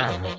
Ah.